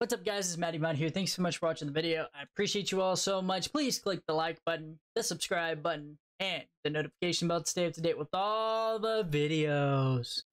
What's up guys, it's Matty Might here. Thanks so much for watching the video. I appreciate you all so much. Please click the like button, the subscribe button, and the notification bell to stay up to date with all the videos.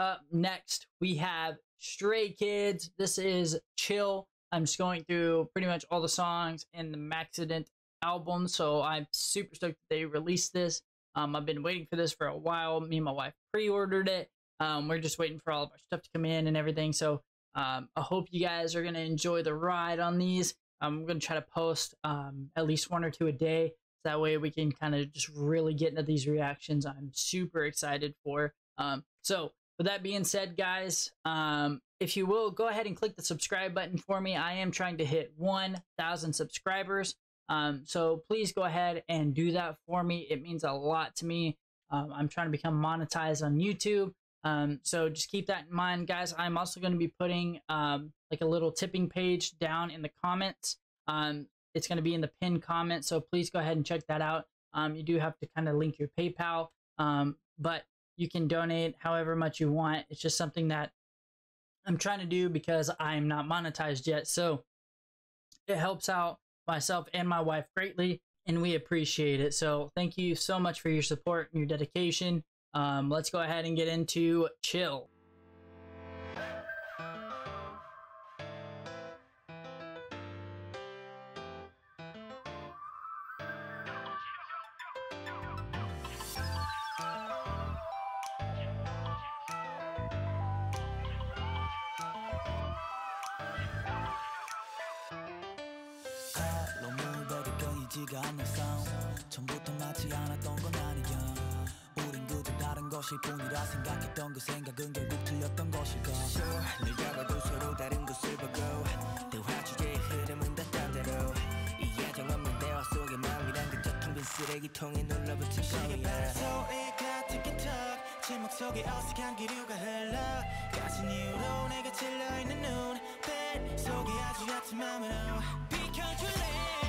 Up next, we have Stray Kids. This is Chill. I'm just going through pretty much all the songs in the Maxident album, so I'm super stoked that they released this. Um, I've been waiting for this for a while. Me and my wife pre-ordered it. Um, we're just waiting for all of our stuff to come in and everything. So um, I hope you guys are gonna enjoy the ride on these. I'm gonna try to post um, at least one or two a day. So that way we can kind of just really get into these reactions. I'm super excited for. Um, so with that being said, guys, um, if you will go ahead and click the subscribe button for me. I am trying to hit 1,000 subscribers. Um, so please go ahead and do that for me. It means a lot to me. Um, I'm trying to become monetized on YouTube. Um, so just keep that in mind, guys. I'm also going to be putting um, like a little tipping page down in the comments. Um, it's going to be in the pinned comment. So please go ahead and check that out. Um, you do have to kind of link your PayPal, but you can donate however much you want. It's just something that I'm trying to do because I'm not monetized yet. So it helps out myself and my wife greatly, and we appreciate it. So thank you so much for your support and your dedication. Um, let's go ahead and get into Chill. 않는 싸움 처음부터 맞지 않았던 건 아니야. 우린 그저 다른 것일 뿐이라 생각했던 그 생각은 결국 틀렸던 것일까 Sure 늘 잡아도 서로 다른 것을 보고 대화 주제의 흐름은 다 딴 대로. 이 예정 없는 대화 속에 마음이란 그저 텅빈 쓰레기통에 눌러붙은 소리가 틱틱 침묵 속에 어색한 기류가 흘러 가진 이유로 내가 찔러있는 눈빛 속에 아주 얕은 마음으로 비켜줄래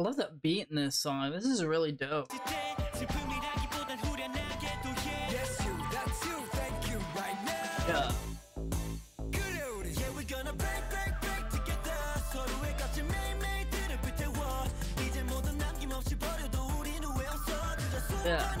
I love that beat in this song. This is really dope. Yeah. Yeah.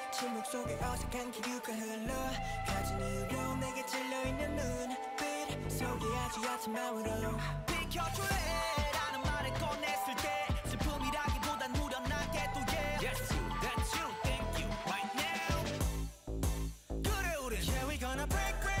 침묵 속에 어색한 기류가 흘러 가진 이유로 내게 찔려있는 눈빛 속에 아주 얕은 마음으로 비켜줄래 라는 말을 꺼냈을 때 슬픔이라기보단 후련하게 또 yeah. Yes you, that's you, thank you right now. 그래 우린 Yeah we gonna break break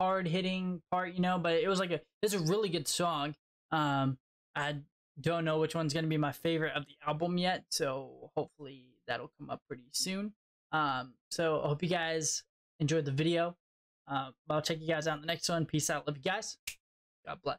hard hitting part, you know, but it was like a it's a really good song. Um, I don't know which one's gonna be my favorite of the album yet, so hopefully that'll come up pretty soon. Um, so I hope you guys enjoyed the video. Uh, I'll check you guys out in the next one. Peace out. Love you guys. God bless.